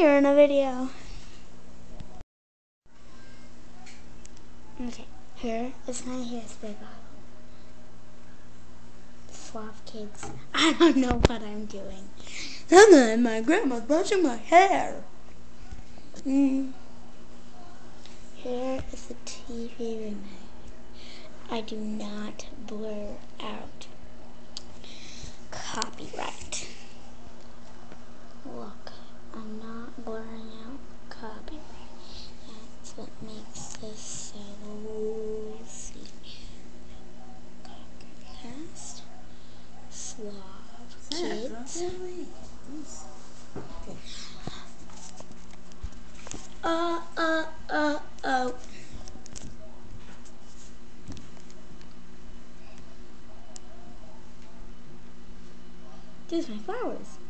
you're in a video. Okay, here is my hairspray bottle. Suave kids. I don't know what I'm doing. And then my grandma's brushing my hair. Mm. Here is the TV remote. I do not blur out. Copyright. Look, I'm not blurring out copyright. That's what makes this so see. Cast. Slav kids. Uh, uh, uh, oh. Are my flowers.